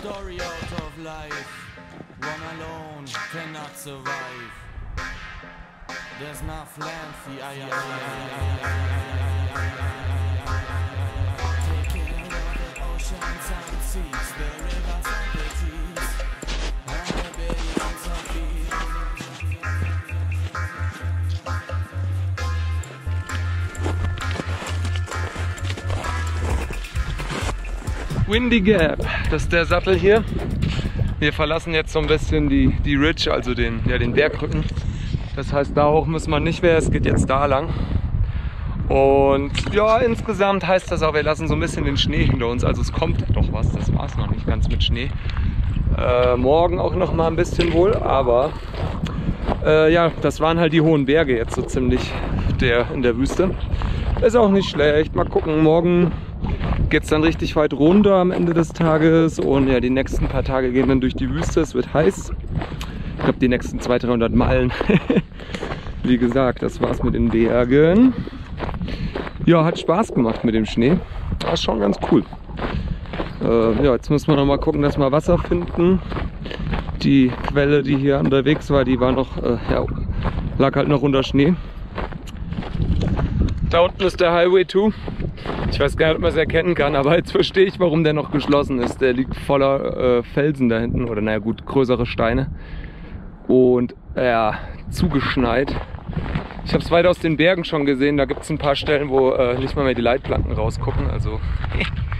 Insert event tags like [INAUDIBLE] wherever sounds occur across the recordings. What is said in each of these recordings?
story out of life. One alone cannot survive. There's no land I, I, I, I, I, I, I, I, I, I, I, I, I, Windy Gap, das ist der Sattel hier. Wir verlassen jetzt so ein bisschen die, die Ridge, also den, ja, den Bergrücken. Das heißt, da hoch müssen wir nicht mehr, es geht jetzt da lang. Und ja, insgesamt heißt das auch, wir lassen so ein bisschen den Schnee hinter uns. Also es kommt doch was, das war es noch nicht ganz mit Schnee. Äh, morgen auch noch mal ein bisschen wohl, aber äh, ja, das waren halt die hohen Berge jetzt so ziemlich der, in der Wüste. Ist auch nicht schlecht. Mal gucken, morgen geht es dann richtig weit runter am Ende des Tages und ja, die nächsten paar Tage gehen dann durch die Wüste. Es wird heiß. Ich glaube, die nächsten 200, 300 Meilen. [LAUGHS] Wie gesagt, das war's mit den Bergen. Ja, hat Spaß gemacht mit dem Schnee. War schon ganz cool. Äh, ja, jetzt müssen wir noch mal gucken, dass wir Wasser finden. Die Quelle, die hier unterwegs war, die war noch, äh, ja, lag halt noch unter Schnee. Da unten ist der Highway 2. Ich weiß gar nicht, ob man es erkennen kann, aber jetzt verstehe ich, warum der noch geschlossen ist. Der liegt voller äh, Felsen da hinten oder naja gut, größere Steine. Und ja, zugeschneit. Ich habe es weit aus den Bergen schon gesehen. Da gibt es ein paar Stellen, wo äh, nicht mal mehr die Leitplanken rausgucken. Also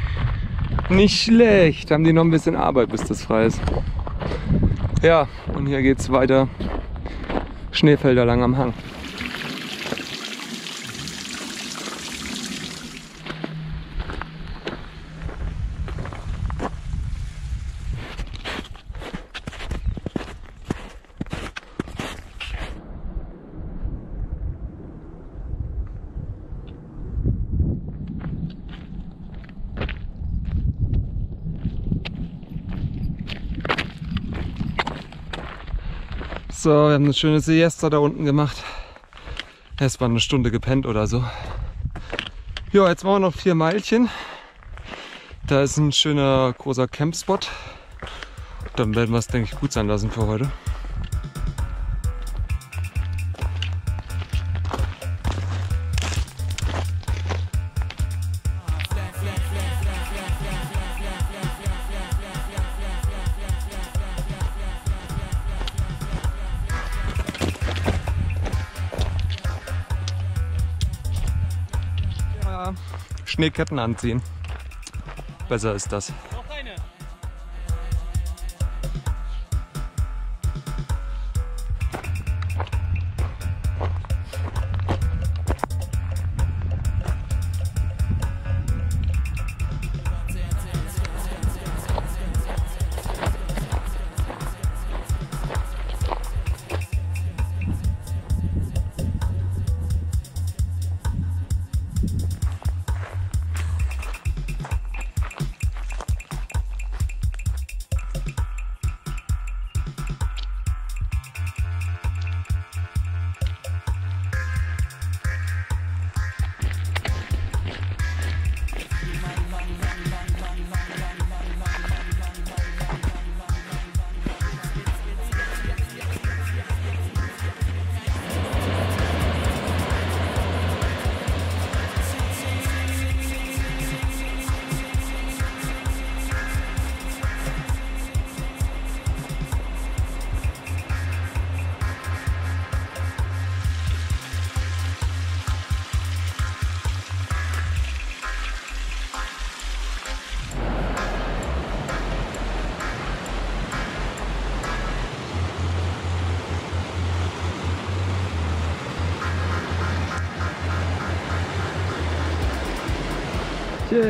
[LAUGHS] nicht schlecht. Haben die noch ein bisschen Arbeit, bis das frei ist. Ja, und hier geht es weiter. Schneefelder lang am Hang. So, wir haben eine schöne Siesta da unten gemacht. Erst mal eine Stunde gepennt oder so. Ja, jetzt machen wir noch vier Meilchen. Da ist ein schöner großer Campspot. Dann werden wir es, denke ich, gut sein lassen für heute. Schneeketten anziehen. Besser ist das.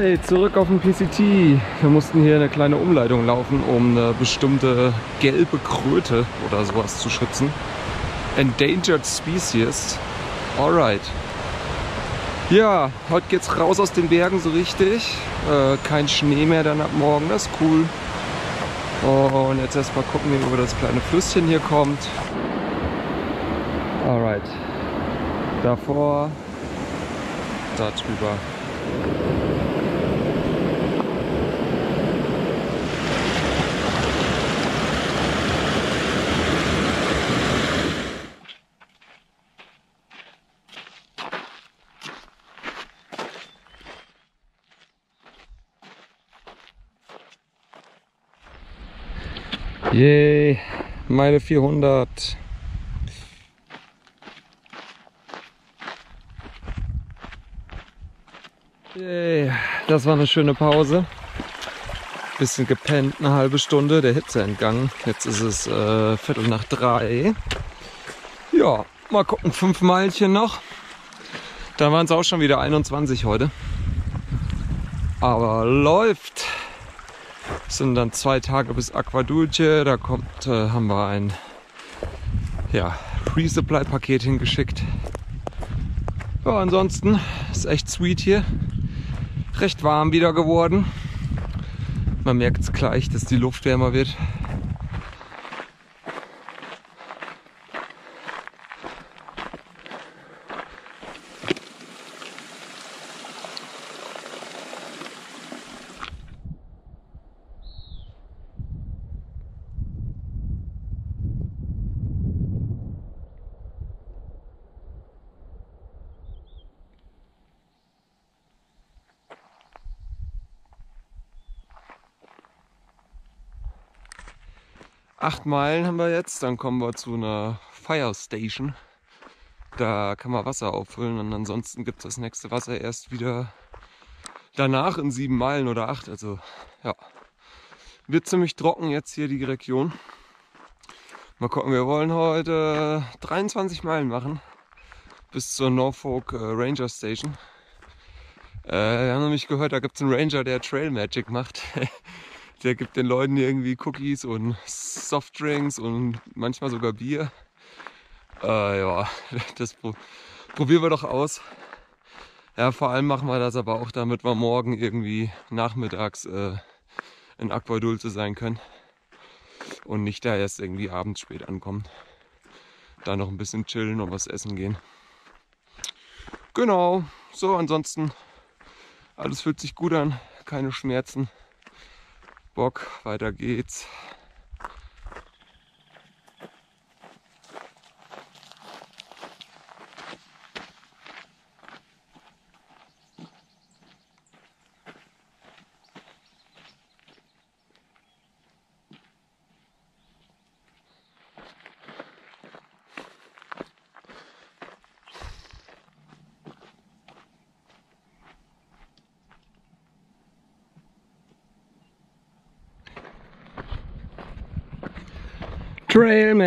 Okay, zurück auf den PCT. Wir mussten hier eine kleine Umleitung laufen, um eine bestimmte gelbe Kröte oder sowas zu schützen. Endangered Species. Alright. Ja, heute geht's raus aus den Bergen so richtig. Äh, kein Schnee mehr dann ab morgen, das ist cool. Und jetzt erstmal gucken, wie über das kleine Flüsschen hier kommt. Alright. Davor, da drüber. Yay, meine 400. Yay, das war eine schöne Pause. Bisschen gepennt, eine halbe Stunde, der Hitze entgangen. Jetzt ist es äh, Viertel nach drei. Ja, mal gucken, fünf Meilchen noch. Da waren es auch schon wieder 21 heute. Aber läuft. Sind dann zwei Tage bis Aquadulce. Da kommt, äh, haben wir ein ja, Resupply-Paket hingeschickt. Ja, ansonsten ist echt sweet hier. Recht warm wieder geworden. Man merkt es gleich, dass die Luft wärmer wird. Acht Meilen haben wir jetzt, dann kommen wir zu einer Fire Station. Da kann man Wasser auffüllen und ansonsten gibt es das nächste Wasser erst wieder danach in sieben Meilen oder acht. Also ja, wird ziemlich trocken jetzt hier die Region. Mal gucken, wir wollen heute 23 Meilen machen bis zur Norfolk äh, Ranger Station. Äh, wir haben nämlich gehört, da gibt es einen Ranger, der Trail Magic macht. [LAUGHS] Der gibt den Leuten irgendwie Cookies und Softdrinks und manchmal sogar Bier. Äh, ja, [LAUGHS] das pro probieren wir doch aus. Ja, vor allem machen wir das aber auch, damit wir morgen irgendwie nachmittags äh, in Aquadulce sein können. Und nicht da erst irgendwie abends spät ankommen. Da noch ein bisschen chillen und was essen gehen. Genau, so ansonsten alles fühlt sich gut an, keine Schmerzen. Bock, weiter geht's.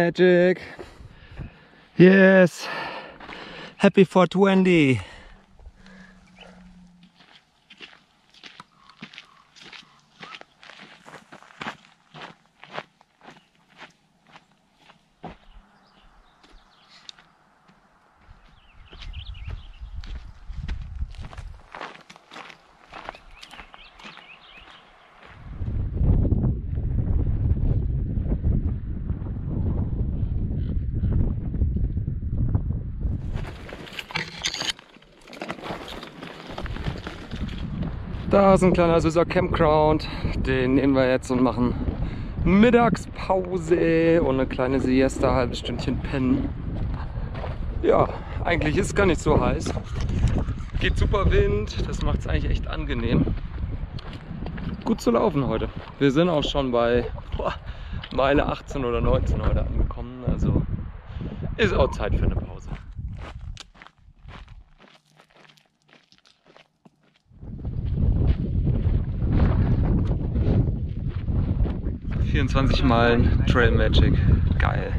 Magic. Yes. Happy 420. Da ist ein kleiner süßer Campground. Den nehmen wir jetzt und machen Mittagspause und eine kleine Siesta, halbes Stündchen pennen. Ja, eigentlich ist es gar nicht so heiß. Geht super Wind, das macht es eigentlich echt angenehm. Gut zu laufen heute. Wir sind auch schon bei boah, Meile 18 oder 19 heute angekommen. Also ist auch Zeit für eine Pause. ...24 Meilen Trail Magic. Geil.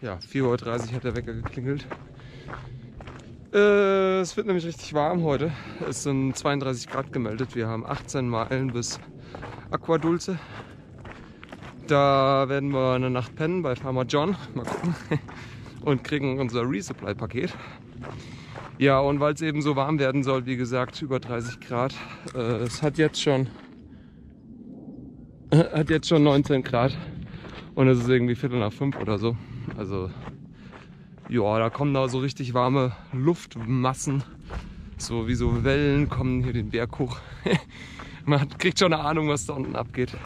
Ja, 4.30 Uhr hat der Wecker geklingelt. Äh, es wird nämlich richtig warm heute. Es sind 32 Grad gemeldet. Wir haben 18 Meilen bis Aquadulce. Da werden wir eine Nacht pennen bei Farmer John. Mal gucken. Und kriegen unser Resupply-Paket. Ja, und weil es eben so warm werden soll, wie gesagt, über 30 Grad. Äh, es hat jetzt schon [LAUGHS] hat jetzt schon 19 Grad und es ist irgendwie Viertel nach fünf oder so. Also ja, da kommen da so richtig warme Luftmassen, so wie so Wellen kommen hier den Berg hoch. [LAUGHS] Man kriegt schon eine Ahnung, was da unten abgeht.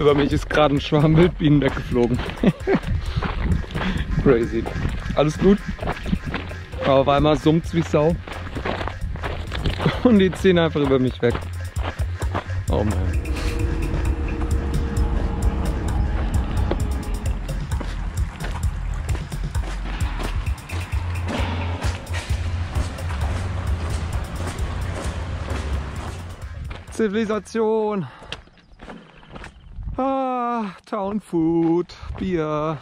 Über mich ist gerade ein Schwarm Wildbienen weggeflogen. [LAUGHS] Crazy. Alles gut? Aber auf einmal summt's wie Sau. Und die ziehen einfach über mich weg. Oh Mann. Zivilisation. Ah, Town Food, Bier.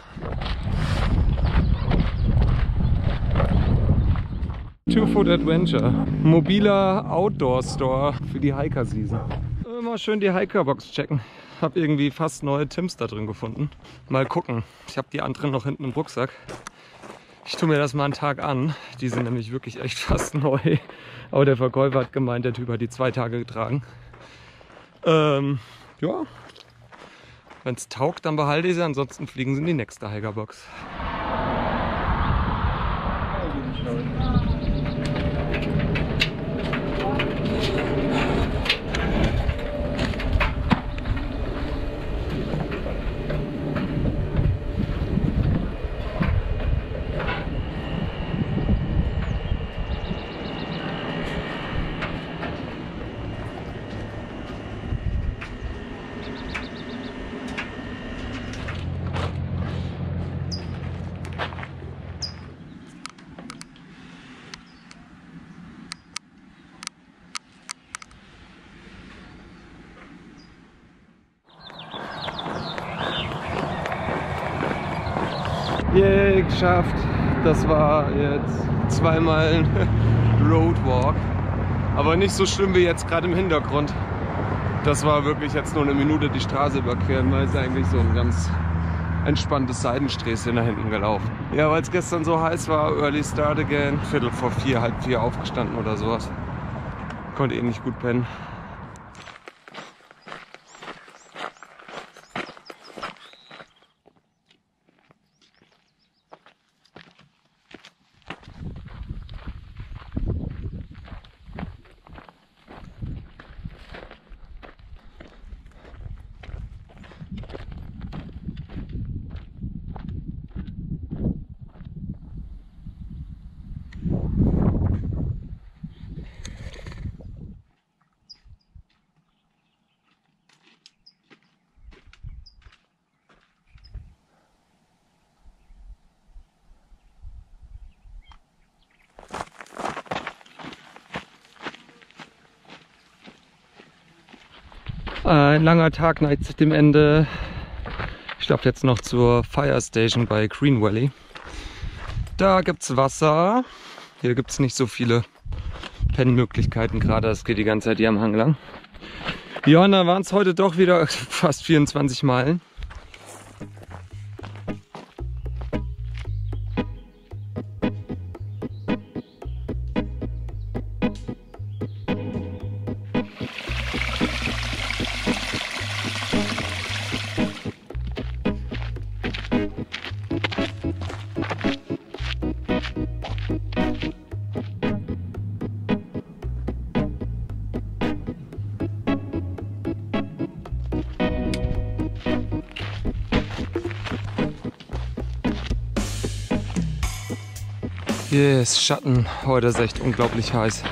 Two Food Adventure. Mobiler Outdoor Store für die Hiker Season. Immer schön die Hiker Box checken. Hab irgendwie fast neue Tims da drin gefunden. Mal gucken. Ich habe die anderen noch hinten im Rucksack. Ich tue mir das mal einen Tag an. Die sind nämlich wirklich echt [LAUGHS] fast neu. Aber der Verkäufer hat gemeint, der Typ hat die zwei Tage getragen. Ähm, ja. Wenn es taugt, dann behalte ich sie. Ansonsten fliegen sie in die nächste Hikerbox. Yay, geschafft. Das war jetzt zweimal ein [LAUGHS] Roadwalk. Aber nicht so schlimm wie jetzt gerade im Hintergrund. Das war wirklich jetzt nur eine Minute die Straße überqueren, weil es eigentlich so ein ganz entspanntes Seidensträßchen da hinten gelaufen. Ja, weil es gestern so heiß war, early start again. Viertel vor vier, halb vier aufgestanden oder sowas. Konnte eh nicht gut pennen. Ein langer Tag neigt sich dem Ende. Ich darf jetzt noch zur Fire Station bei Green Valley. Da gibt's Wasser. Hier gibt's nicht so viele Pennmöglichkeiten gerade. Es geht die ganze Zeit hier am Hang lang. Ja, und da waren es heute doch wieder [LAUGHS] fast 24 Meilen. Hier ist Schatten. Heute ist echt unglaublich heiß.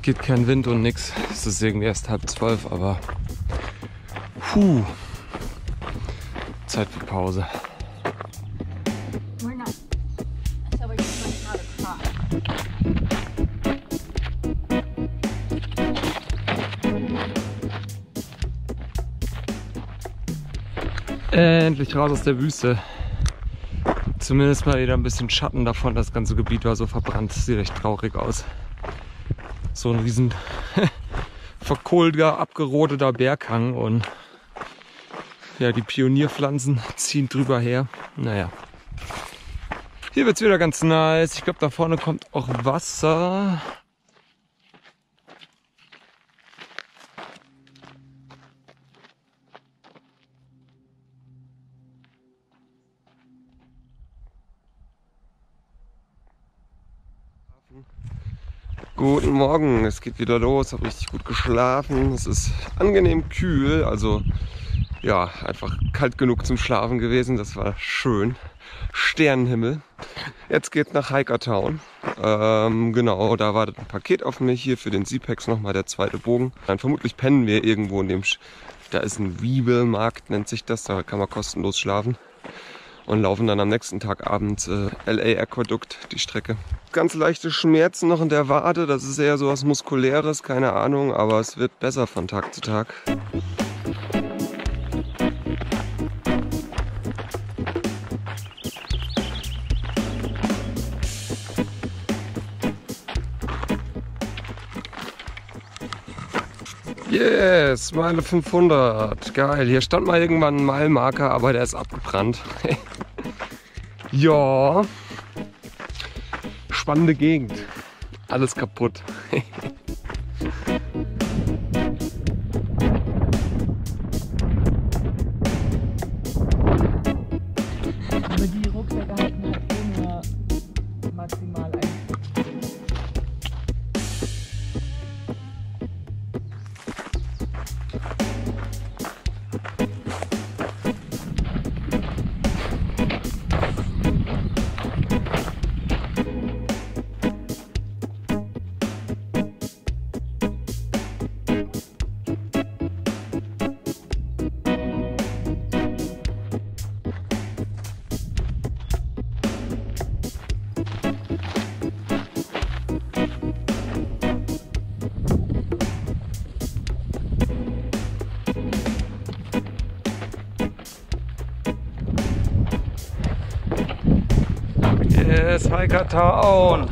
Geht kein Wind und nix. Es ist irgendwie erst halb zwölf, aber puh. Zeit für Pause. Endlich raus aus der Wüste. Zumindest mal wieder ein bisschen Schatten davon. Das ganze Gebiet war so verbrannt. Sieht echt traurig aus. So ein riesen [LAUGHS] verkohlter, abgerodeter Berghang und ja, die Pionierpflanzen ziehen drüber her. Naja. Hier wird's wieder ganz nice. Ich glaube, da vorne kommt auch Wasser. Guten Morgen, es geht wieder los, habe richtig gut geschlafen. Es ist angenehm kühl, also ja, einfach kalt genug zum Schlafen gewesen. Das war schön. Sternenhimmel. Jetzt geht's nach Hikertown. Ähm, genau, da wartet ein Paket auf mich hier für den Z-Packs nochmal der zweite Bogen. Dann vermutlich pennen wir irgendwo in dem. Sch da ist ein Weeble-Markt, nennt sich das. Da kann man kostenlos schlafen und laufen dann am nächsten Tag abends äh, LA Aquaduct die Strecke. Ganz leichte Schmerzen noch in der Wade, das ist eher so was Muskuläres, keine Ahnung, aber es wird besser von Tag zu Tag. Yes, Meile 500. Geil. Hier stand mal irgendwann ein Meilmarker, aber der ist abgebrannt. [LAUGHS] ja. Spannende Gegend. Alles kaputt. [LAUGHS] Yes, Hiker Town.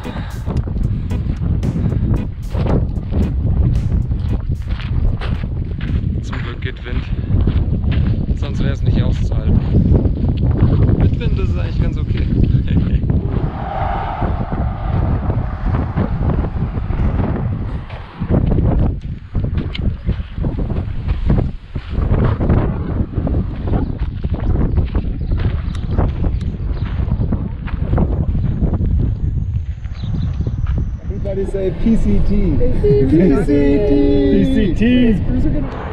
Everybody say PCT. PCT. PCT. Ja.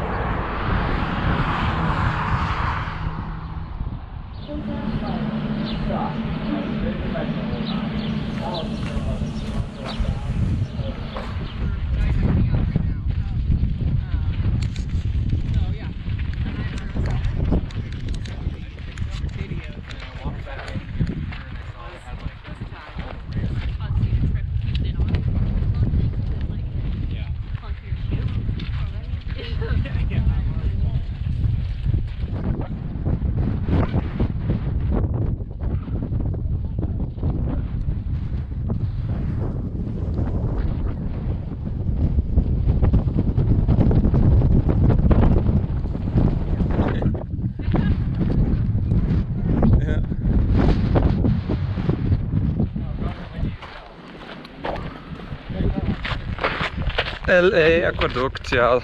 LA Aquaduct, ja.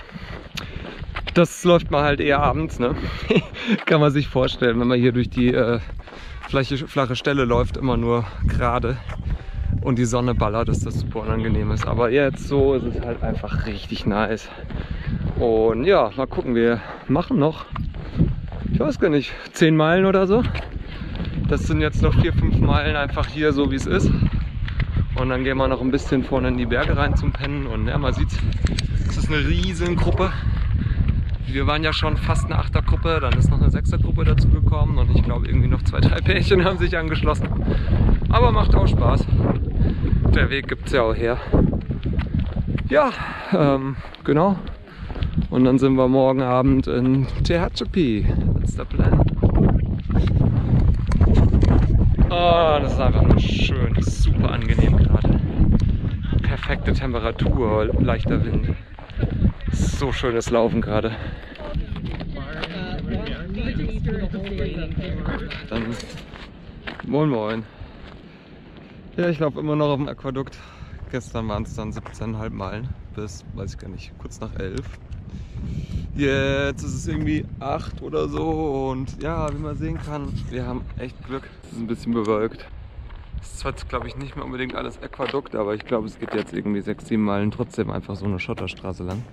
Das läuft man halt eher abends, ne? [LAUGHS] Kann man sich vorstellen, wenn man hier durch die äh, flache, flache Stelle läuft, immer nur gerade und die Sonne ballert, dass das super unangenehm ist. Aber jetzt so ist es halt einfach richtig nice. Und ja, mal gucken, wir machen noch, ich weiß gar nicht, 10 Meilen oder so. Das sind jetzt noch 4-5 Meilen einfach hier so wie es ist. Und dann gehen wir noch ein bisschen vorne in die Berge rein zum Pennen. Und ja, man sieht, es ist eine riesen Gruppe. Wir waren ja schon fast eine Achtergruppe, dann ist noch eine Sechsergruppe dazu gekommen und ich glaube irgendwie noch zwei, drei Pärchen haben sich angeschlossen. Aber macht auch Spaß. Der Weg gibt es ja auch her. Ja, ähm, genau. Und dann sind wir morgen Abend in Tehachapi. That's the plan. Oh, das ist einfach nur schön, super angenehm gerade. Perfekte Temperatur, leichter Wind. So schönes Laufen gerade. Dann moin moin. Ja, ich laufe immer noch auf dem Aquädukt. Gestern waren es dann 17,5 Meilen bis, weiß ich gar nicht, kurz nach 11. Jetzt ist es irgendwie 8 oder so und ja, wie man sehen kann, wir haben echt Glück. Es ist ein bisschen bewölkt. Es ist zwar, glaube ich, nicht mehr unbedingt alles Aquädukt, aber ich glaube, es geht jetzt irgendwie 6, 7 Meilen trotzdem einfach so eine Schotterstraße lang.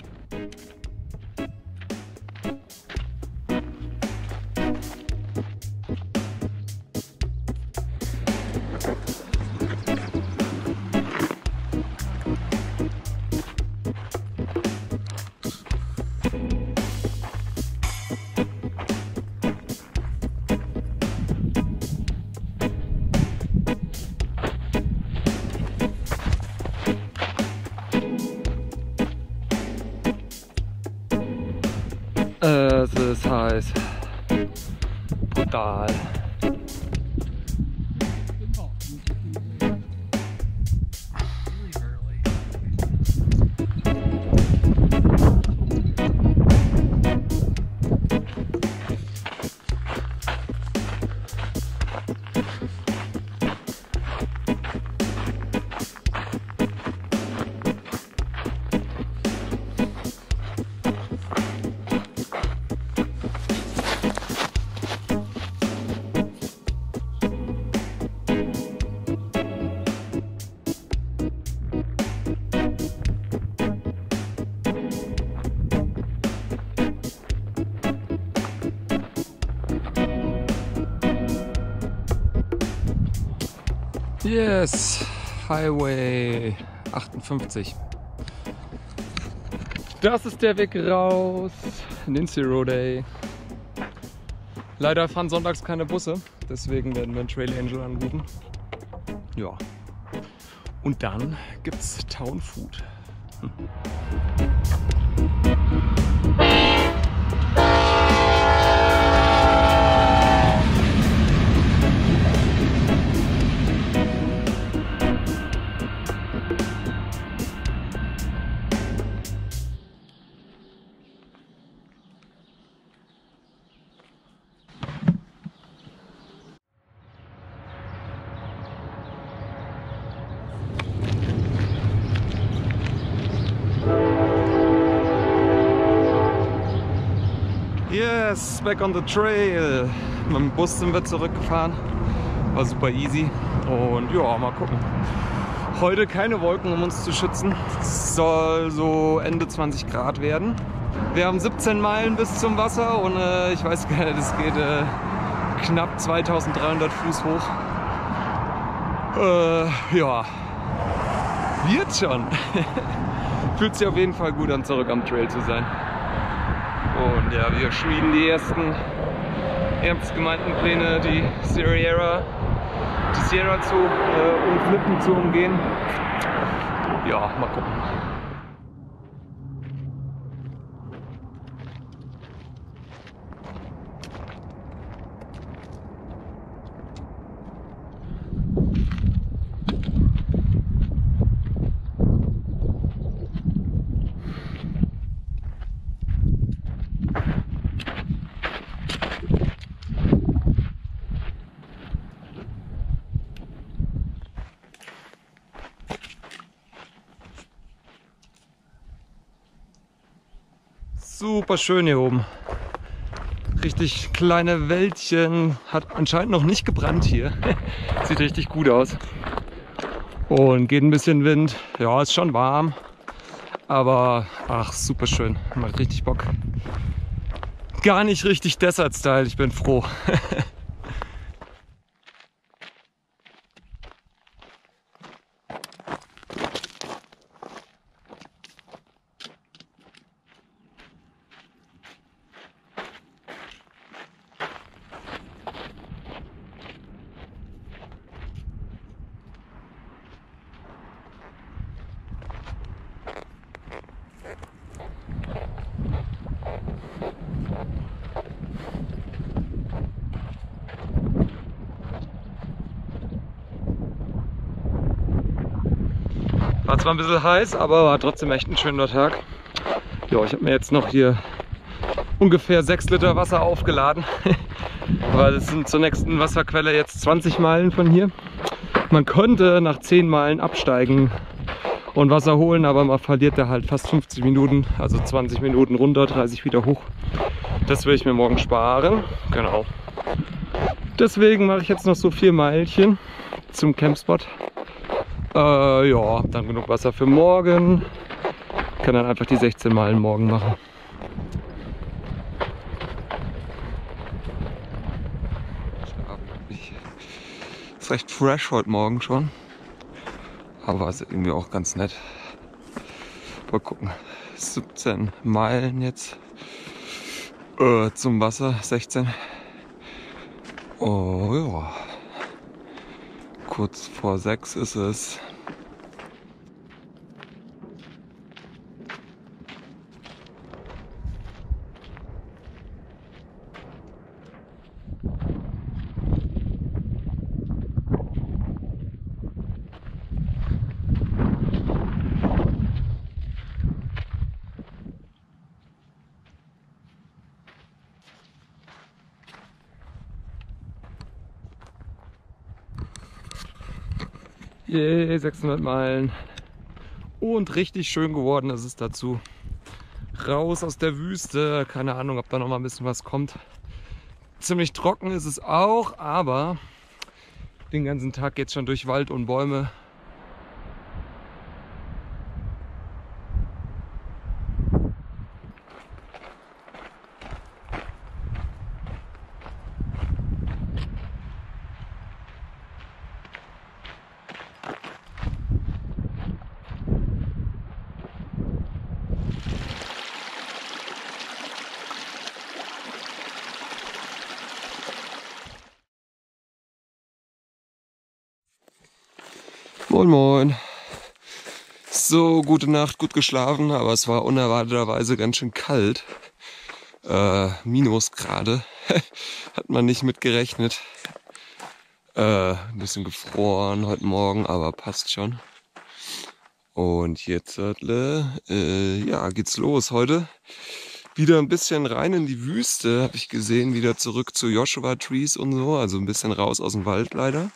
Yes, Highway 58. Das ist der Weg raus in den Zero Day. Leider fahren sonntags keine Busse, deswegen werden wir einen Trail Angel anrufen. Ja. Und dann gibt's Town Food. Back on the trail. Mit dem Bus sind wir zurückgefahren. War super easy. Und ja, mal gucken. Heute keine Wolken, um uns zu schützen. Es soll so Ende 20 Grad werden. Wir haben 17 Meilen bis zum Wasser und äh, ich weiß gar nicht, das geht äh, knapp 2300 Fuß hoch. Äh, ja, wird schon. [LAUGHS] Fühlt sich auf jeden Fall gut an, zurück am Trail zu sein. Und ja, wir schmieden die ersten ernst gemeinten Pläne, die Sierra, die Sierra zu äh, und Flippen zu umgehen. Ja, mal gucken. Super schön hier oben. Richtig kleine Wäldchen. Hat anscheinend noch nicht gebrannt hier. [LAUGHS] Sieht richtig gut aus. Und geht ein bisschen Wind. Ja, ist schon warm. Aber ach, super schön. Macht richtig Bock. Gar nicht richtig Desert-Style. Ich bin froh. [LAUGHS] zwar ein bisschen heiß, aber war trotzdem echt ein schöner Tag. Ja, ich habe mir jetzt noch hier ungefähr 6 Liter Wasser aufgeladen, [LAUGHS] weil es sind zur nächsten Wasserquelle jetzt 20 Meilen von hier. Man könnte nach 10 Meilen absteigen und Wasser holen, aber man verliert da halt fast 50 Minuten, also 20 Minuten runter, 30 wieder hoch. Das will ich mir morgen sparen. Genau. Deswegen mache ich jetzt noch so vier Meilchen zum Campspot. Ja, dann genug Wasser für morgen. Kann dann einfach die 16 Meilen morgen machen. Ist recht fresh heute Morgen schon. Aber ist irgendwie auch ganz nett. Mal gucken. 17 Meilen jetzt äh, zum Wasser, 16. Oh ja. Kurz vor sechs ist es. Yay, 600 Meilen. Und richtig schön geworden ist es dazu. Raus aus der Wüste. Keine Ahnung, ob da noch mal ein bisschen was kommt. Ziemlich trocken ist es auch, aber den ganzen Tag geht schon durch Wald und Bäume. Moin Moin. So, gute Nacht, gut geschlafen, aber es war unerwarteterweise ganz schön kalt. Äh, Minusgrade. [LAUGHS] Hat man nicht mit gerechnet. Äh, ein bisschen gefroren heute Morgen, aber passt schon. Und jetzt, äh, ja, geht's los heute. Wieder ein bisschen rein in die Wüste, habe ich gesehen. Wieder zurück zu Joshua Trees und so. Also ein bisschen raus aus dem Wald leider.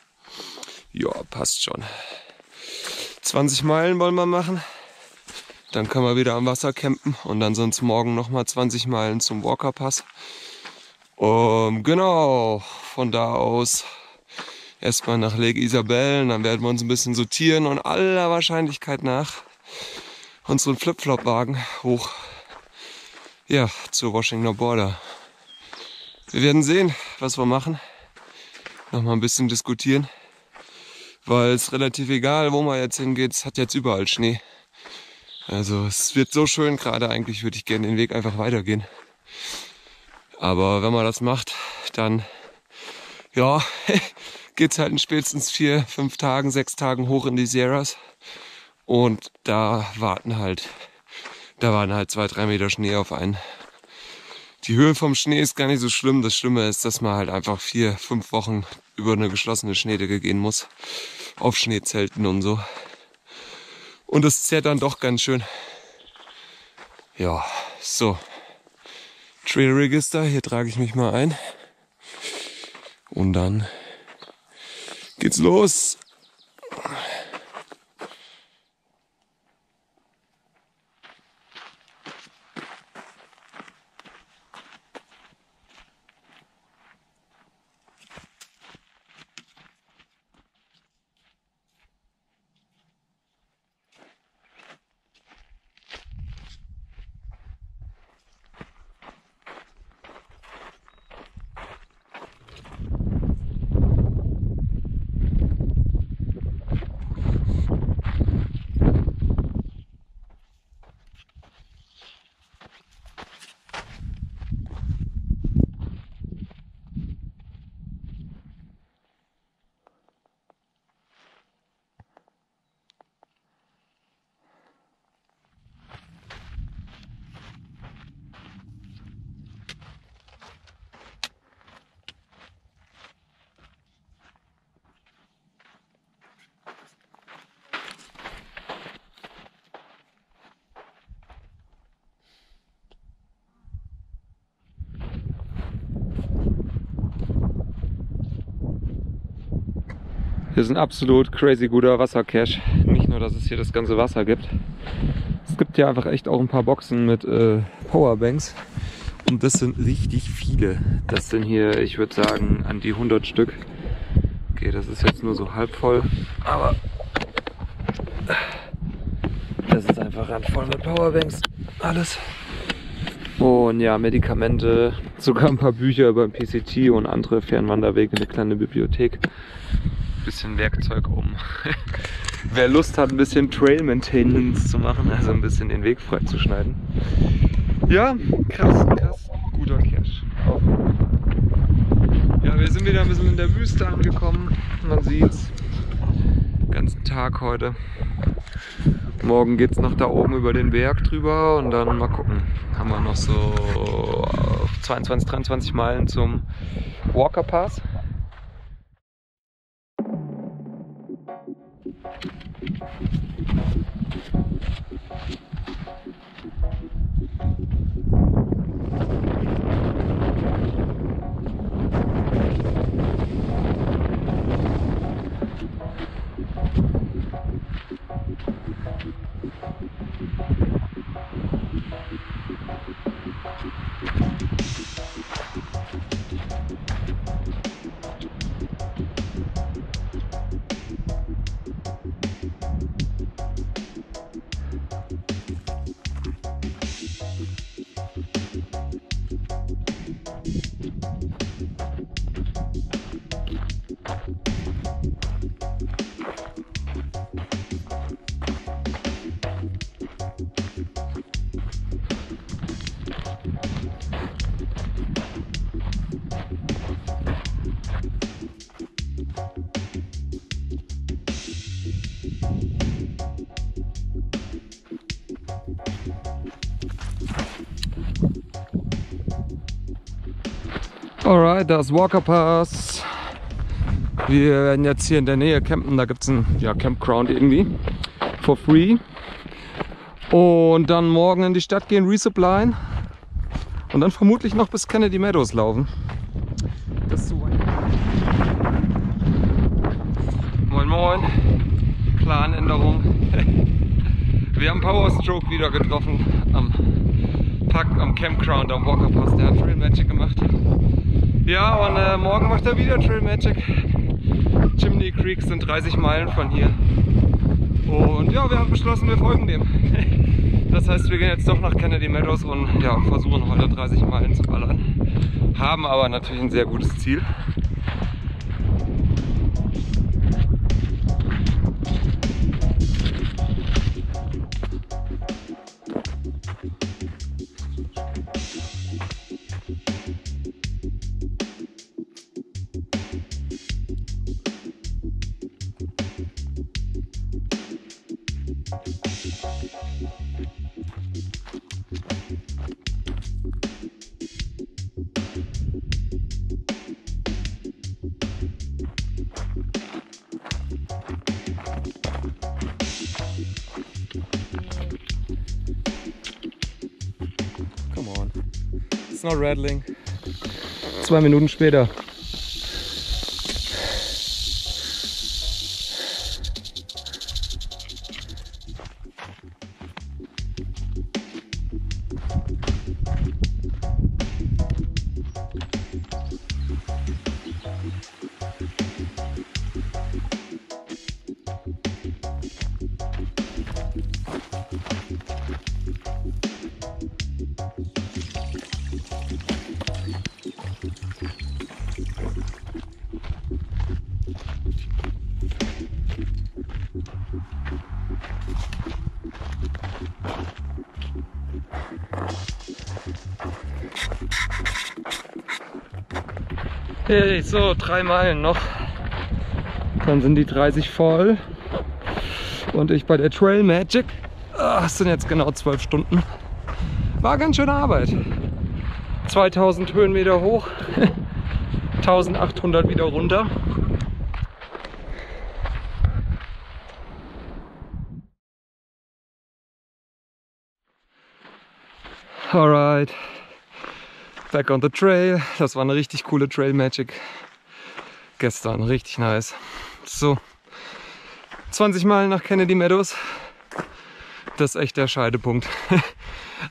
Ja, passt schon. 20 Meilen wollen wir machen. Dann können wir wieder am Wasser campen und dann sonst morgen nochmal 20 Meilen zum Walker Pass. Um, genau, von da aus erstmal nach Lake Isabel, dann werden wir uns ein bisschen sortieren und aller Wahrscheinlichkeit nach unseren Flip-Flop-Wagen hoch ja, zur Washington Border. Wir werden sehen, was wir machen. Nochmal ein bisschen diskutieren weil es relativ egal, wo man jetzt hingeht, es hat jetzt überall Schnee. Also es wird so schön gerade, eigentlich würde ich gerne den Weg einfach weitergehen. Aber wenn man das macht, dann ja, [LAUGHS] geht's halt in spätestens vier, fünf Tagen, sechs Tagen hoch in die Sierras. Und da warten halt, da waren halt zwei, drei Meter Schnee auf einen. Die Höhe vom Schnee ist gar nicht so schlimm. Das Schlimme ist, dass man halt einfach vier, fünf Wochen über eine geschlossene Schneedecke gehen muss. Auf Schneezelten und so. Und das zerrt dann doch ganz schön. Ja, so. Trail Register, hier trage ich mich mal ein. Und dann geht's los. Hier ist ein absolut crazy guter Wassercache. Nicht nur, dass es hier das ganze Wasser gibt. Es gibt hier einfach echt auch ein paar Boxen mit äh, Powerbanks. Und das sind richtig viele. Das sind hier, ich würde sagen, an die 100 Stück. Okay, das ist jetzt nur so halb voll. Aber das ist einfach randvoll mit Powerbanks. Alles. Und ja, Medikamente, sogar ein paar Bücher über PCT und andere Fernwanderwege, eine kleine Bibliothek. Bisschen Werkzeug, um [LAUGHS] wer Lust hat, ein bisschen Trail Maintenance zu machen, also ein bisschen den Weg freizuschneiden. Ja, krass, krass, guter Fall. Ja, wir sind wieder ein bisschen in der Wüste angekommen. Man sieht's. Den ganzen Tag heute. Morgen geht's noch da oben über den Berg drüber und dann mal gucken. Haben wir noch so 22, 23 Meilen zum Walker Pass. Alright, da ist Walker Pass. Wir werden jetzt hier in der Nähe campen. Da gibt es ein ja, Campground irgendwie. For free. Und dann morgen in die Stadt gehen, resupplyen. Und dann vermutlich noch bis Kennedy Meadows laufen. Das ist so weit. Moin Moin. Planänderung. [LAUGHS] Wir haben Power Stroke wieder getroffen am Park, am Campground am Walker Pass. Der hat Trail Magic gemacht. Ja, und äh, morgen macht er wieder Trail Magic. Chimney Creek sind 30 Meilen von hier. Und ja, wir haben beschlossen, wir folgen dem. [LAUGHS] Das heißt, wir gehen jetzt doch nach Kennedy Meadows und ja, versuchen heute 30 Meilen zu ballern. Haben aber natürlich ein sehr gutes Ziel. Not rattling. Zwei Minuten später. Hey, so drei Meilen noch. Dann sind die 30 voll. Und ich bei der Trail Magic. Ah, Es sind jetzt genau zwölf Stunden. War ganz schöne Arbeit. 2000 Höhenmeter hoch, [LAUGHS] 1800 wieder runter. Alright. Back on the trail. Das war eine richtig coole Trail Magic. Gestern richtig nice. So 20 Meilen nach Kennedy Meadows. Das ist echt der Scheidepunkt. [LAUGHS]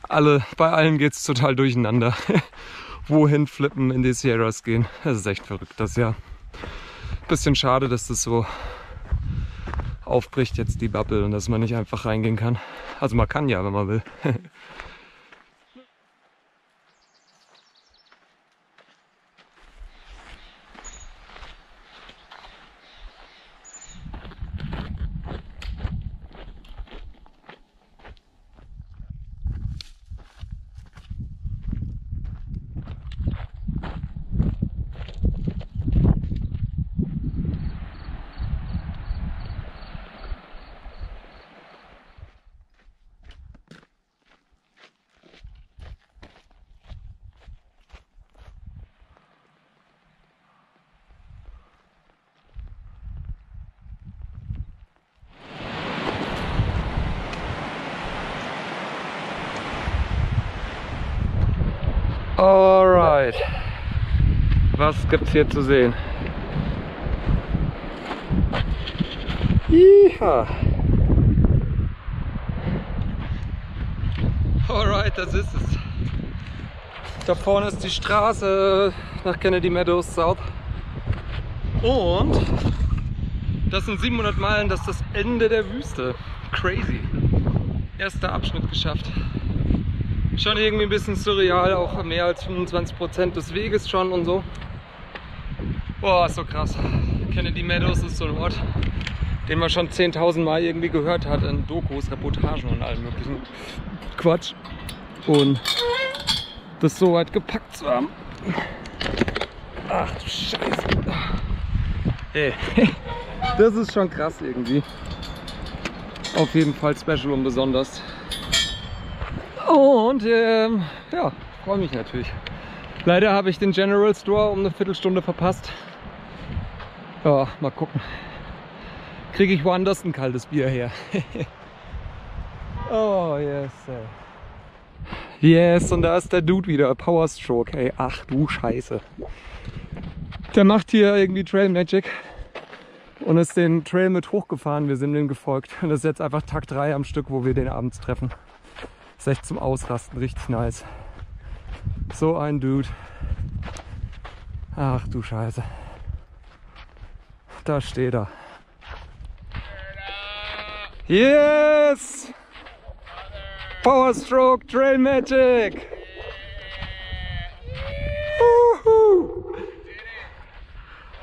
Alle, bei allen geht's total durcheinander. [LAUGHS] Wohin flippen in die Sierras gehen. Das ist echt verrückt das Jahr. Bisschen schade, dass das so aufbricht jetzt die Bubble und dass man nicht einfach reingehen kann. Also man kann ja, wenn man will. [LAUGHS] Alright. Was gibt's hier zu sehen? Iha. Alright, das ist es. Da vorne ist die Straße nach Kennedy Meadows South. Und das sind 700 Meilen, das ist das Ende der Wüste. Crazy. Erster Abschnitt geschafft schon irgendwie ein bisschen surreal, auch mehr als 25% des Weges schon und so. Boah, ist so krass. Kennedy Meadows ist so ein Ort, den man schon 10.000 Mal irgendwie gehört hat in Dokus, Reportagen und allem möglichen Quatsch. Und das so weit gepackt zu haben. Ach du Scheiße. Hey, [LAUGHS] das ist schon krass irgendwie. Auf jeden Fall special und besonders. Und ähm, ja, freue mich natürlich. Leider habe ich den General Store um eine Viertelstunde verpasst. Ja, mal gucken. Kriege ich woanders ein kaltes Bier her. [LAUGHS] oh, yes. Yes, und da ist der Dude wieder. Power Stroke, ey. Ach du Scheiße. Der macht hier irgendwie Trail Magic und ist den Trail mit hochgefahren. Wir sind ihm gefolgt. Und das ist jetzt einfach Tag 3 am Stück, wo wir den abends treffen. Ist echt zum Ausrasten, richtig nice. So ein Dude. Ach du Scheiße. Da steht er. Yes! Power Stroke Trail Magic! Woohoo!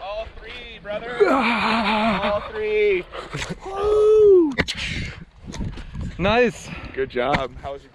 All three, brother. All three. Nice! Good job. How was your